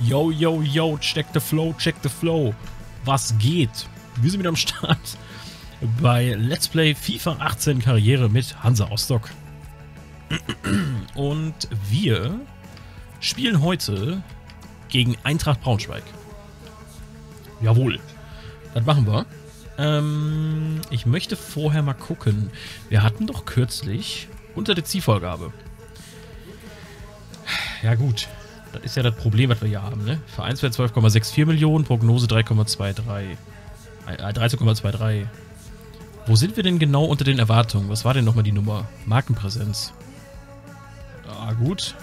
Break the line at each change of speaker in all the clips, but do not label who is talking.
Yo, yo, yo, check the flow, check the flow. Was geht? Wir sind wieder am Start bei Let's Play FIFA 18 Karriere mit Hansa Rostock. Und wir spielen heute gegen Eintracht Braunschweig. Jawohl, das machen wir. Ähm, ich möchte vorher mal gucken. Wir hatten doch kürzlich unter der Zielvorgabe. Ja gut, das ist ja das Problem, was wir hier haben, ne? Vereinswert 12,64 Millionen, Prognose 3,23. Äh, 13,23. Wo sind wir denn genau unter den Erwartungen? Was war denn nochmal die Nummer? Markenpräsenz. Ah, gut.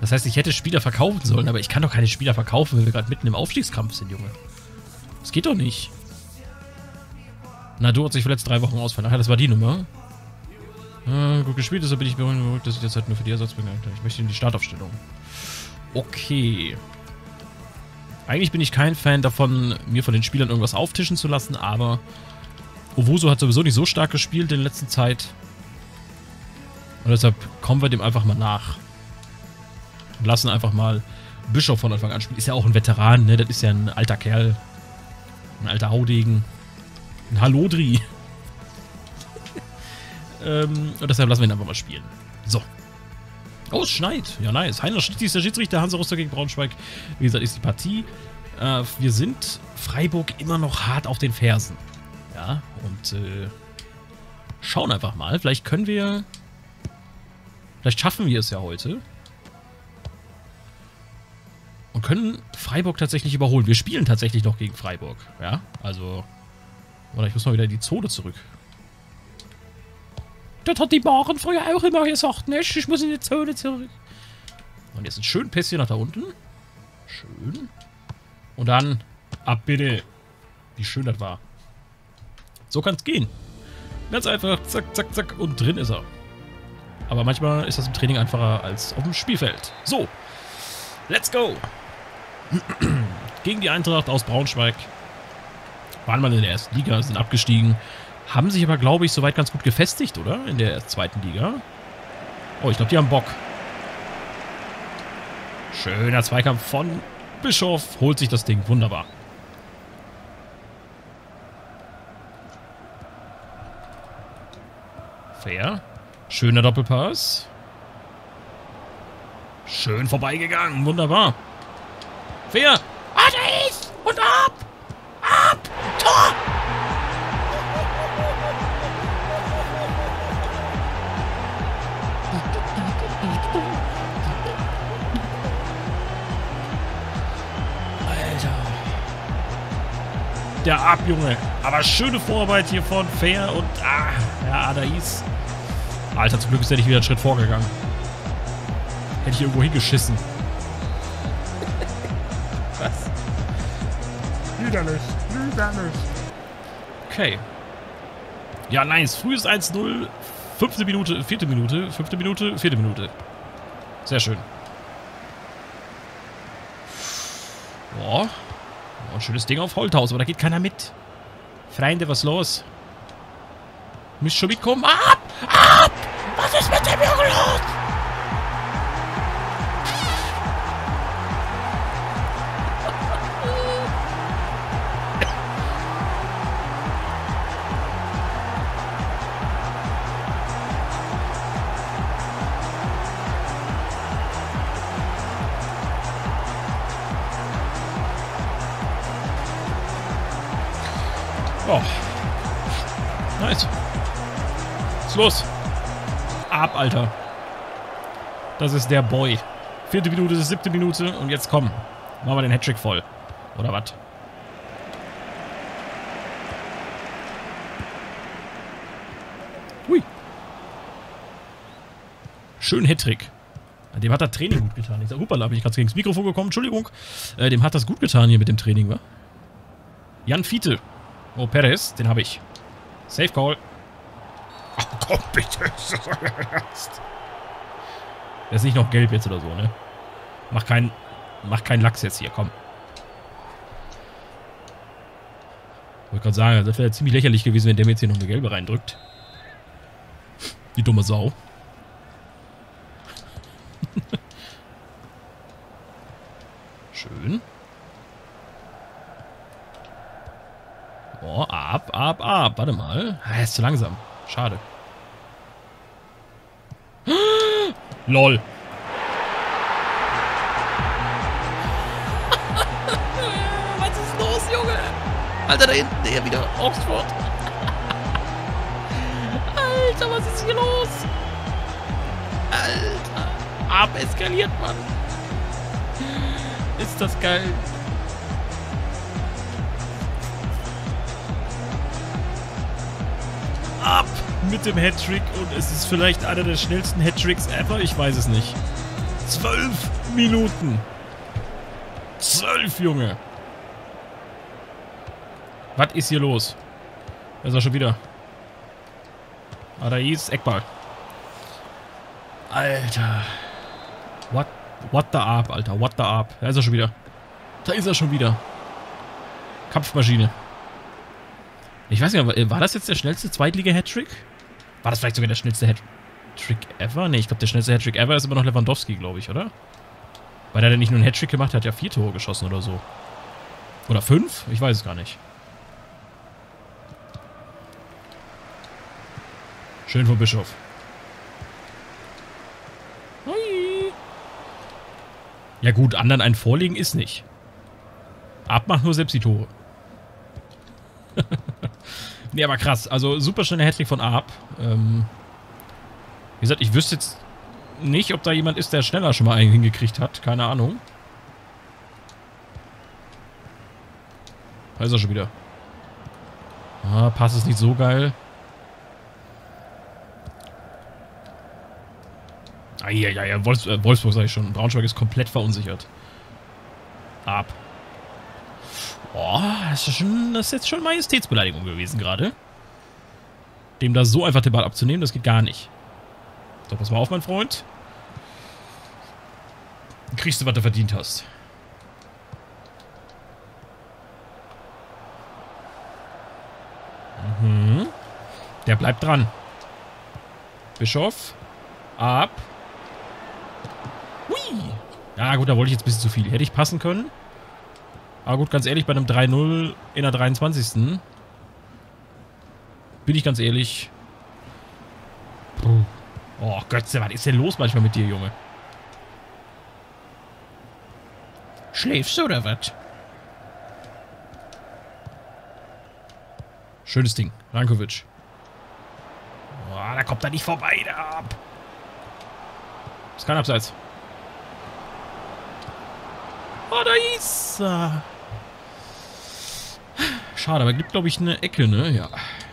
Das heißt, ich hätte Spieler verkaufen sollen, aber ich kann doch keine Spieler verkaufen, wenn wir gerade mitten im Aufstiegskampf sind, Junge. Das geht doch nicht. Na, du hat sich verletzt drei Wochen ausfallen. Ach ja, das war die Nummer. Äh, gut gespielt, deshalb bin ich beruhigt, dass ich jetzt halt nur für die Ersatz bin. Ich möchte in die Startaufstellung. Okay. Eigentlich bin ich kein Fan davon, mir von den Spielern irgendwas auftischen zu lassen, aber Owusu hat sowieso nicht so stark gespielt in der letzten Zeit. Und deshalb kommen wir dem einfach mal nach. Und lassen einfach mal Bischof von Anfang an spielen. Ist ja auch ein Veteran, ne? Das ist ja ein alter Kerl. Ein alter Haudegen. Ein Hallodri. Ähm, und deshalb lassen wir ihn einfach mal spielen. So. Oh, es schneit. Ja, nice. Heiner Schlitt ist der Schiedsrichter, Hansa Rostock gegen Braunschweig. Wie gesagt, ist die Partie. Äh, wir sind Freiburg immer noch hart auf den Fersen. Ja, und äh, schauen einfach mal. Vielleicht können wir... Vielleicht schaffen wir es ja heute. Und können Freiburg tatsächlich überholen. Wir spielen tatsächlich noch gegen Freiburg. Ja, also... Oder ich muss mal wieder in die Zone zurück. Das hat die Baren früher auch immer gesagt, ne? Ich muss in die Zone zurück. Und jetzt ein schön Pässchen nach da unten. Schön. Und dann ab bitte. Wie schön das war. So kann es gehen. Ganz einfach. Zack, zack, zack. Und drin ist er. Aber manchmal ist das im Training einfacher als auf dem Spielfeld. So. Let's go. Gegen die Eintracht aus Braunschweig. Waren mal in der ersten Liga, sind abgestiegen. Haben sich aber, glaube ich, soweit ganz gut gefestigt, oder? In der zweiten Liga. Oh, ich glaube, die haben Bock. Schöner Zweikampf von Bischof. Holt sich das Ding. Wunderbar. Fair. Schöner Doppelpass. Schön vorbeigegangen. Wunderbar. Fair. Ah, da ist! Und! Ab! Der ab, Junge. Aber schöne Vorarbeit hier von Fair und... Ah, ja, Adais. Alter, zum Glück ist er nicht wieder einen Schritt vorgegangen. Hätte ich irgendwo hingeschissen. Was? Widerlich. Widerlich. Okay. Ja, nice. Frühes 1-0. Fünfte Minute, vierte Minute, fünfte Minute, vierte Minute. Sehr schön. Boah. Oh, ein schönes Ding auf Holthaus, aber da geht keiner mit. Freunde, was los? Müsst schon mitkommen. Ab! Ab! Was ist mit dem Jungen los? Das ist der Boy. Vierte Minute, siebte Minute und jetzt komm. Machen wir den Hattrick voll. Oder was? Hui. Schön Hattrick. Dem hat das Training gut getan. Ich sag, Hupala, bin ich gerade gegen das Mikrofon gekommen. Entschuldigung. Äh, dem hat das gut getan hier mit dem Training, wa? Jan Fiete. Oh, Perez, den habe ich. Safe Call. Ach komm, bitte. Das ist nicht noch gelb jetzt oder so, ne? Mach keinen mach kein Lachs jetzt hier, komm. Wollte gerade sagen, das wäre ziemlich lächerlich gewesen, wenn der mir jetzt hier noch eine gelbe reindrückt. Die dumme Sau. Schön. Oh, ab, ab, ab. Warte mal. Er ist zu langsam. Schade. LOL. Was ist los, Junge? Alter, da hinten, der wieder. Oxford. Alter, was ist hier los? Alter. Abeskaliert, Mann. Ist das geil. Mit dem Hattrick und es ist vielleicht einer der schnellsten Hattricks ever. Ich weiß es nicht. Zwölf Minuten. Zwölf, Junge. Was ist hier los? Da ist er schon wieder. Ah, da ist Eckball. Alter. What, what the up, Alter. What the up. Da ist er schon wieder. Da ist er schon wieder. Kampfmaschine. Ich weiß nicht, war das jetzt der schnellste Zweitliga-Hattrick? War das vielleicht sogar der schnellste Hattrick ever? Ne, ich glaube, der schnellste Hattrick ever ist immer noch Lewandowski, glaube ich, oder? Weil er nicht nur einen Hattrick gemacht hat, ja vier Tore geschossen oder so. Oder fünf? Ich weiß es gar nicht. Schön vom Bischof. Hui. Ja gut, anderen einen vorlegen ist nicht. Abmacht nur selbst die Tore. Nee, aber krass. Also super schnelle Hattrick von Arp. Ähm, wie gesagt, ich wüsste jetzt nicht, ob da jemand ist, der schneller schon mal einen hingekriegt hat. Keine Ahnung. Da ist er schon wieder. Ah, Pass ist nicht so geil. Ah, ja, ja, ja. Wolfs äh, Wolfsburg sage ich schon. Braunschweig ist komplett verunsichert. Ab. Boah, das ist, schon, das ist jetzt schon Majestätsbeleidigung gewesen gerade. Dem da so einfach den Ball abzunehmen, das geht gar nicht. So, pass mal auf, mein Freund. Dann kriegst du, was du verdient hast. Mhm. Der bleibt dran. Bischof. Ab. Hui. Ja gut, da wollte ich jetzt ein bisschen zu viel. Hätte ich passen können. Aber gut, ganz ehrlich, bei einem 3-0 in der 23. Bin ich ganz ehrlich. Puh. Oh, Götze, was ist denn los manchmal mit dir, Junge? Schläfst du oder was? Schönes Ding. Rankovic. Oh, da kommt er nicht vorbei, da ab. Ist kein Abseits. Oh, da ist er. Schade, aber gibt, glaube ich, eine Ecke, ne? Ja,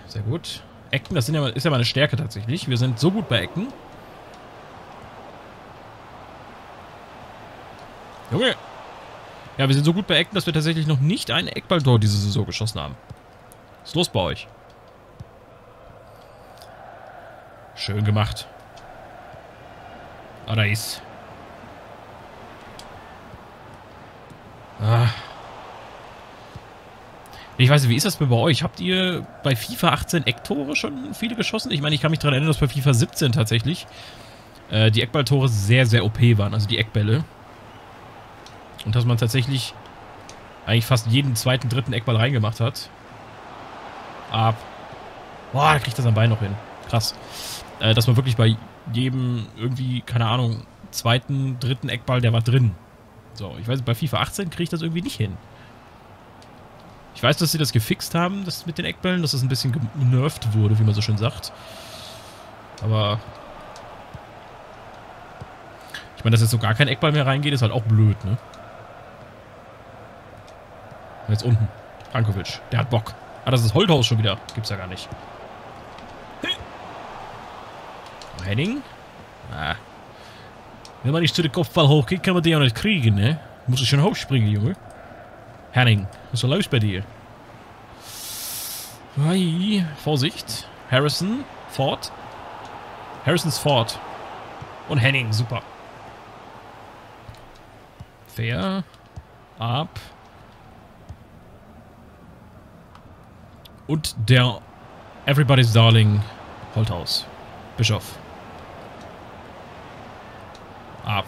sehr gut. Ecken, das sind ja, ist ja meine Stärke tatsächlich. Wir sind so gut bei Ecken. Junge! Ja, wir sind so gut bei Ecken, dass wir tatsächlich noch nicht ein Eckballtor diese Saison geschossen haben. Was ist los bei euch? Schön gemacht. Ah, da ist. Ah. Ich weiß nicht, wie ist das bei euch? Habt ihr bei FIFA 18 Ecktore schon viele geschossen? Ich meine, ich kann mich daran erinnern, dass bei FIFA 17 tatsächlich äh, die Eckballtore sehr, sehr OP waren, also die Eckbälle. Und dass man tatsächlich eigentlich fast jeden zweiten, dritten Eckball reingemacht hat. Ab. Boah, da kriegt das am Bein noch hin. Krass. Äh, dass man wirklich bei jedem irgendwie, keine Ahnung, zweiten, dritten Eckball, der war drin. So, ich weiß, bei FIFA 18 kriege ich das irgendwie nicht hin. Ich weiß, dass sie das gefixt haben, das mit den Eckbällen, dass das ein bisschen genervt wurde, wie man so schön sagt. Aber... Ich meine, dass jetzt so gar kein Eckball mehr reingeht, ist halt auch blöd, ne? Jetzt unten. Frankovic. Der hat Bock. Ah, das ist Holthaus schon wieder. Gibt's ja gar nicht. Henning. Ah. Wenn man nicht zu den Kopfball hochgeht, kann man die auch nicht kriegen, ne? Muss ich schon hochspringen, Junge. Henning, ist los bei dir? Hey, Vorsicht. Harrison, Ford. Harrisons Ford. Und Henning, super. Fair. Ab. Und der Everybody's Darling Holthaus. Bischof. Ab.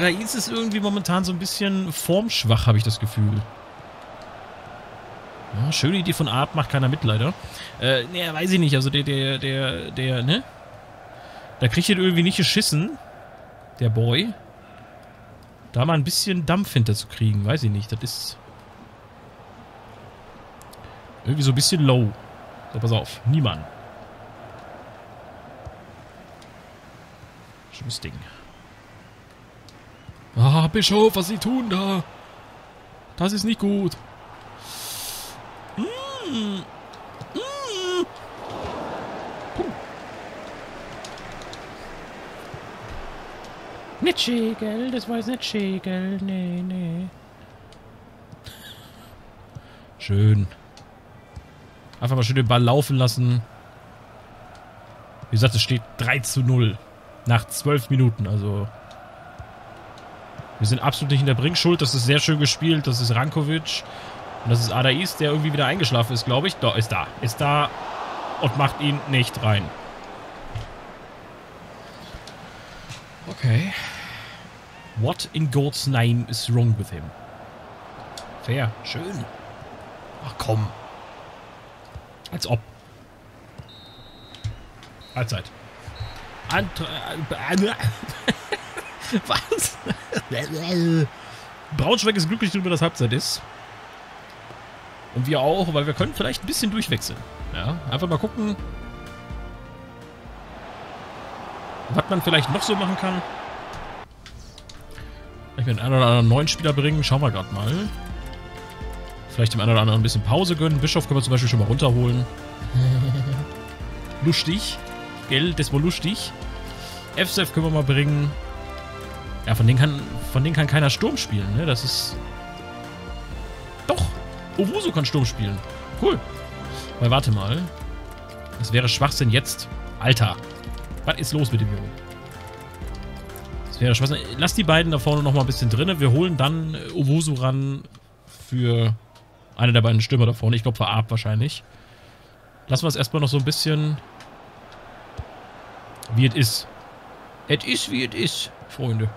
Da ist irgendwie momentan so ein bisschen formschwach, habe ich das Gefühl. schöne Idee von Art, macht keiner mit, leider. Äh, ne, weiß ich nicht. Also der, der, der, der, ne? Da kriegt ihr irgendwie nicht geschissen. Der Boy. Da mal ein bisschen Dampf hinter zu kriegen. Weiß ich nicht. Das ist... Irgendwie so ein bisschen low. So, pass auf. Niemand. Schönes Ding. Ah, Bischof, was Sie tun da? Das ist nicht gut. Mm. Mm. Nicht Schägel, das war jetzt nicht Schägel. Nee, nee. Schön. Einfach mal schön den Ball laufen lassen. Wie gesagt, es steht 3 zu 0. Nach 12 Minuten, also... Wir sind absolut nicht in der Bringschuld. Das ist sehr schön gespielt. Das ist Rankovic. Und das ist Adais, der irgendwie wieder eingeschlafen ist, glaube ich. Da, ist da. Ist da und macht ihn nicht rein. Okay. What in God's name is wrong with him? Fair. Schön. Ach komm. Als ob. Halbzeit. Ant äh, Was? Braunschweig ist glücklich darüber, dass Halbzeit ist. Und wir auch, weil wir können vielleicht ein bisschen durchwechseln. Ja, einfach mal gucken, was man vielleicht noch so machen kann. Vielleicht mit einen oder anderen neuen Spieler bringen. Schauen wir gerade mal. Vielleicht dem einen oder anderen ein bisschen Pause gönnen. Bischof können wir zum Beispiel schon mal runterholen. lustig. Gell, das war lustig. FSF können wir mal bringen. Ja, von denen kann, von denen kann keiner Sturm spielen, ne? Das ist... Doch! Owusu kann Sturm spielen. Cool. Weil warte mal. Das wäre Schwachsinn jetzt. Alter. Was ist los mit dem Jungen? Das wäre Schwachsinn. Lass die beiden da vorne noch mal ein bisschen drin. Wir holen dann Owusu ran für eine der beiden Stürmer da vorne. Ich glaube für Arp wahrscheinlich. Lassen wir es erstmal noch so ein bisschen wie es ist. Es ist, wie es ist, Freunde.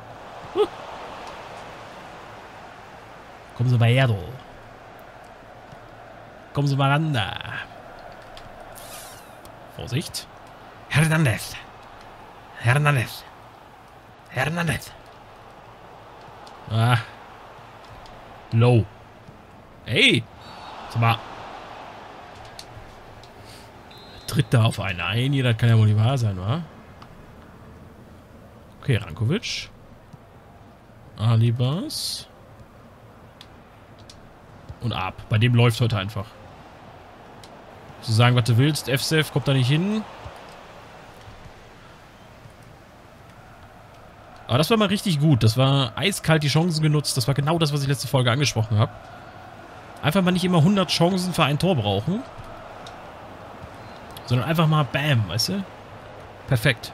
Kommen Sie mal her, du. Kommen Sie mal ran da. Vorsicht. Hernandez. Hernandez. Hernandez. Ah. Low. Hey. Sag mal. Tritt da auf einen ein. Hier, das kann ja wohl nicht wahr sein, wa? Okay, Rankovic. Alibas. Und ab. Bei dem läuft heute einfach. Zu sagen, was du willst. FSF kommt da nicht hin. Aber das war mal richtig gut. Das war eiskalt die Chancen genutzt. Das war genau das, was ich letzte Folge angesprochen habe. Einfach mal nicht immer 100 Chancen für ein Tor brauchen. Sondern einfach mal Bam, weißt du? Perfekt.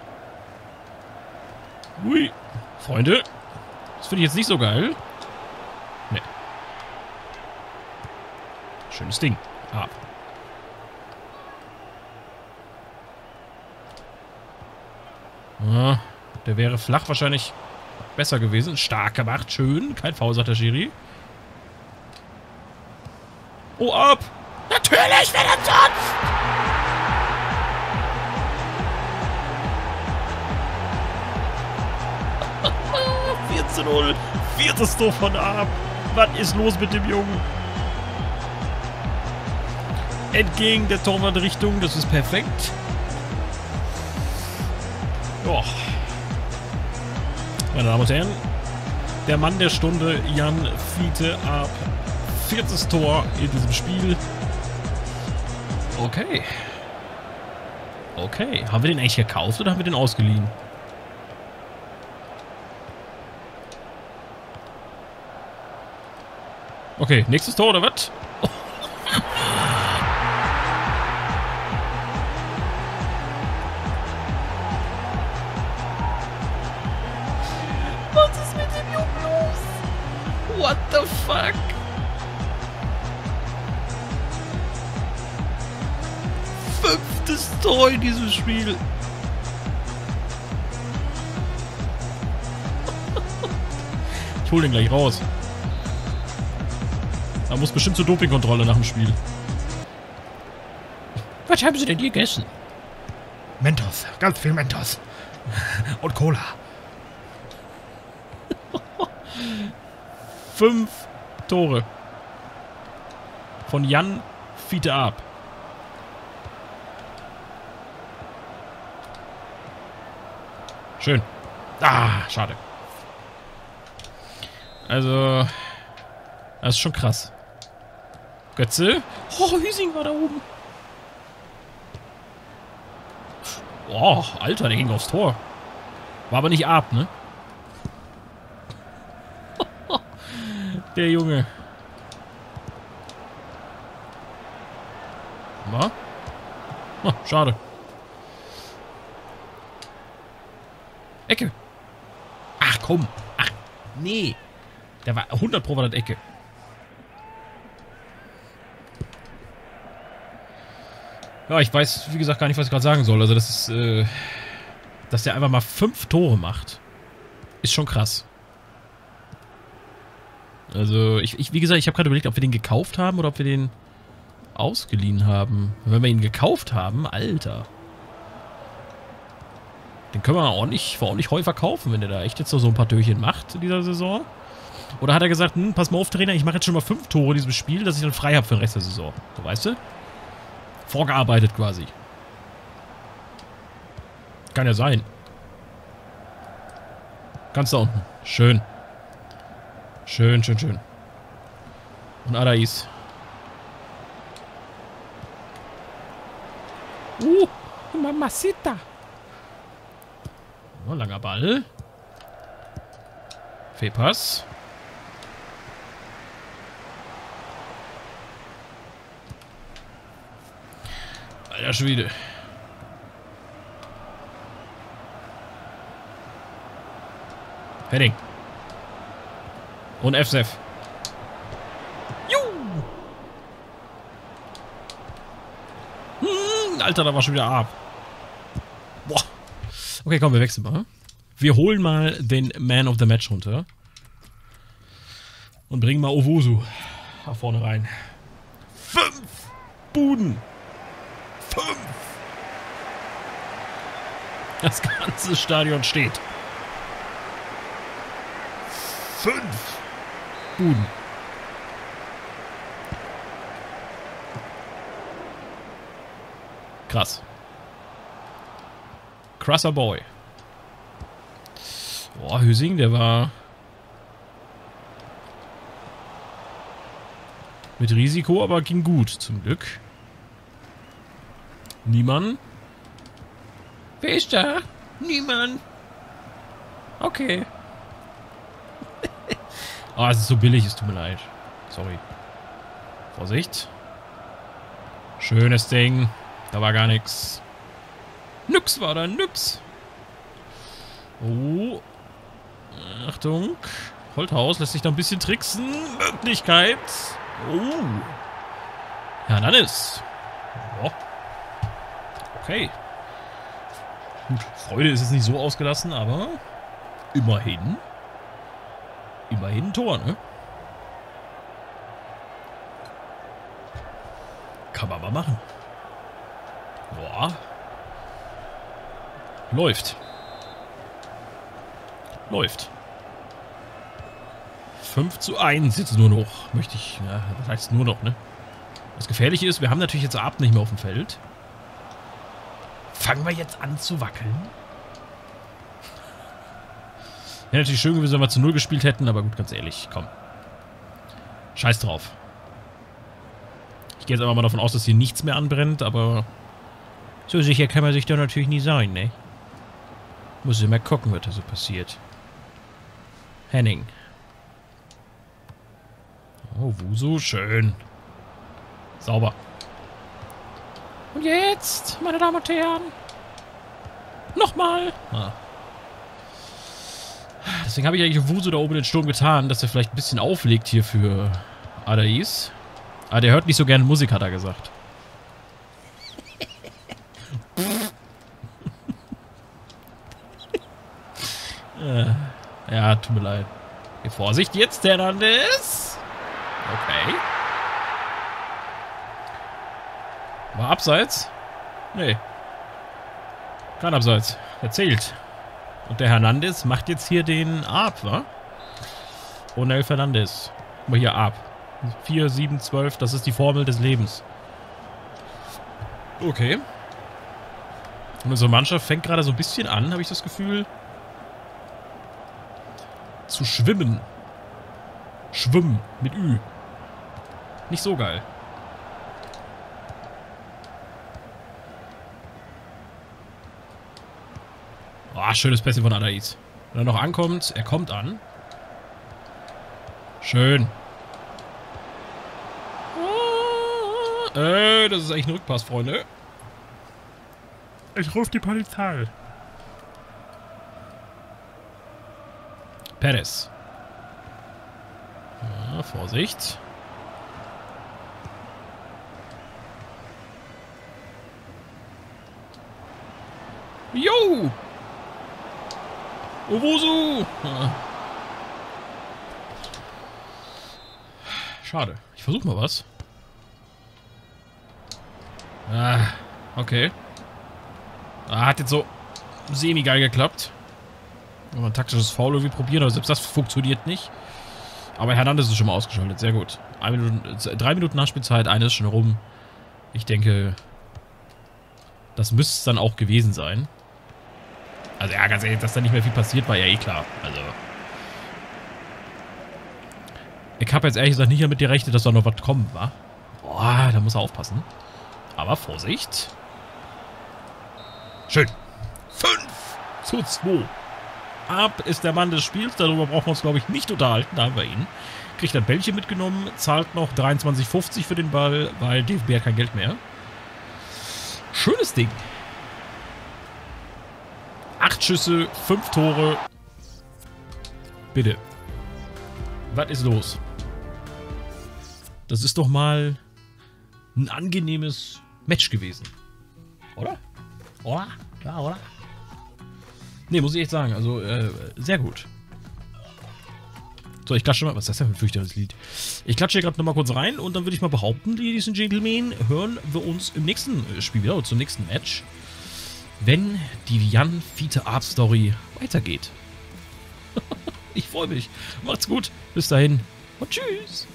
Ui. Freunde. Das finde ich jetzt nicht so geil. Schönes Ding. Ah. Ah, der wäre flach wahrscheinlich besser gewesen. Stark gemacht, schön. Kein Foul, sagt der Schiri. Oh, ab! Natürlich, wer denn sonst? zu 0. Viertes Tor von Ab. Was ist los mit dem Jungen? Entgegen der Torwartrichtung, das ist perfekt. Joa. Meine Damen und Herren, der Mann der Stunde, Jan Fiete Ab. Viertes Tor in diesem Spiel. Okay. Okay. Haben wir den eigentlich gekauft oder haben wir den ausgeliehen? Okay, nächstes Tor oder was? Was Spiel. Ich hol den gleich raus. Da muss bestimmt zur Dopingkontrolle nach dem Spiel. Was haben sie denn gegessen?
Mentos. Ganz viel Mentos. Und Cola.
Fünf Tore. Von Jan Fiete ab. Schön. Ah, schade. Also, das ist schon krass. Götze. Oh, Hüsing war da oben. Oh, Alter, der ging aufs Tor. War aber nicht ab, ne? der Junge. Na? Oh, schade. Ecke. Ach komm. Ach, nee. Der war 100 Pro war das Ecke. Ja, ich weiß, wie gesagt, gar nicht, was ich gerade sagen soll. Also das ist, äh, dass der einfach mal fünf Tore macht, ist schon krass. Also, ich, ich wie gesagt, ich habe gerade überlegt, ob wir den gekauft haben oder ob wir den ausgeliehen haben. Wenn wir ihn gekauft haben, Alter. Den können wir ordentlich, ordentlich heu verkaufen, wenn der da echt jetzt so ein paar Türchen macht in dieser Saison. Oder hat er gesagt, hm, pass mal auf, Trainer, ich mache jetzt schon mal fünf Tore in diesem Spiel, dass ich dann frei habe für den Rest der Saison. So, weißt du? Vorgearbeitet quasi. Kann ja sein. Ganz da unten. Schön. Schön, schön, schön. Und Adais. Uh, Mamacita. Langer Ball. Fehlpass. Alter Schwede. Heading. Und FSF. Juhu. Hm, Alter, da war schon wieder ab. Okay, komm, wir wechseln mal. Wir holen mal den Man of the Match runter. Und bringen mal Owusu nach vorne rein. Fünf Buden. Fünf. Das ganze Stadion steht. Fünf. Buden. Krass. Krasser Boy. Boah, Hüsing, der war mit Risiko, aber ging gut, zum Glück. Niemand? Wer ist da? Niemand. Okay. oh, es ist so billig, es tut mir leid. Sorry. Vorsicht. Schönes Ding. Da war gar nichts. Nix war da, nix. Oh. Achtung. Holthaus lässt sich da ein bisschen tricksen. Möglichkeit. Oh. Ja, dann ist. Oh. Okay. Gut, Freude ist jetzt nicht so ausgelassen, aber immerhin. Immerhin ein Tor, ne? Kann man mal machen. Boah. Läuft. Läuft. 5 zu 1 jetzt nur noch. Möchte ich, ja, das heißt nur noch, ne? Das Gefährliche ist, wir haben natürlich jetzt Abend nicht mehr auf dem Feld. Fangen wir jetzt an zu wackeln? Wäre natürlich schön gewesen, wenn wir zu Null gespielt hätten, aber gut, ganz ehrlich, komm. Scheiß drauf. Ich gehe jetzt einfach mal davon aus, dass hier nichts mehr anbrennt, aber so sicher kann man sich da natürlich nie sein, ne? Muss ich mal gucken, was da so passiert. Henning. Oh, Wusu, schön. Sauber. Und jetzt, meine Damen und Herren. Nochmal. Ah. Deswegen habe ich eigentlich Wusu da oben den Sturm getan, dass er vielleicht ein bisschen auflegt hier für Adais. Aber ah, der hört nicht so gerne Musik, hat er gesagt. Äh, ja, tut mir leid. Vorsicht jetzt, Hernandez. Okay. War abseits. Nee. Kein Abseits. Erzählt. Und der Hernandez macht jetzt hier den Ab, wa? Onel Fernandes. Guck mal hier ab. 4, 7, 12, das ist die Formel des Lebens. Okay. Und unsere Mannschaft fängt gerade so ein bisschen an, habe ich das Gefühl, zu schwimmen. Schwimmen mit Ü. Nicht so geil. Oh, schönes Pässchen von Anais. Wenn er noch ankommt, er kommt an. Schön. Äh, das ist eigentlich ein Rückpass, Freunde.
Ich rufe die Polizei.
Perez. Ja, Vorsicht. Jo! Owusu! Schade. Ich versuche mal was. Ah, okay. Ah, hat jetzt so semi-geil geklappt. Mal ein taktisches Foul irgendwie probieren, aber selbst das funktioniert nicht. Aber Hernandez ist schon mal ausgeschaltet. Sehr gut. Minuten, drei Minuten Nachspielzeit, eine ist schon rum. Ich denke, das müsste es dann auch gewesen sein. Also ja, ganz ehrlich, dass da nicht mehr viel passiert, war ja eh klar. Also. Ich habe jetzt ehrlich gesagt nicht damit gerechnet, dass da noch was kommen war. Boah, da muss er aufpassen. Aber Vorsicht. Schön. 5 zu 2. Ab ist der Mann des Spiels. Darüber brauchen wir uns, glaube ich, nicht unterhalten. Da haben wir ihn. Kriegt ein Bällchen mitgenommen. Zahlt noch 23,50 für den Ball, weil DFB hat kein Geld mehr. Schönes Ding. Acht Schüsse, fünf Tore. Bitte. Was ist los? Das ist doch mal ein angenehmes Match gewesen. Oder? Oder? Ja, oder? Ne, muss ich echt sagen. Also, äh, sehr gut. So, ich klatsche mal. Was ist das denn für ein fürchterliches Lied? Ich klatsche hier gerade nochmal kurz rein und dann würde ich mal behaupten, Ladies and Gentlemen, hören wir uns im nächsten Spiel wieder, oder zum nächsten Match, wenn die Jan Fiete Arp Story weitergeht. ich freue mich. Macht's gut. Bis dahin und tschüss.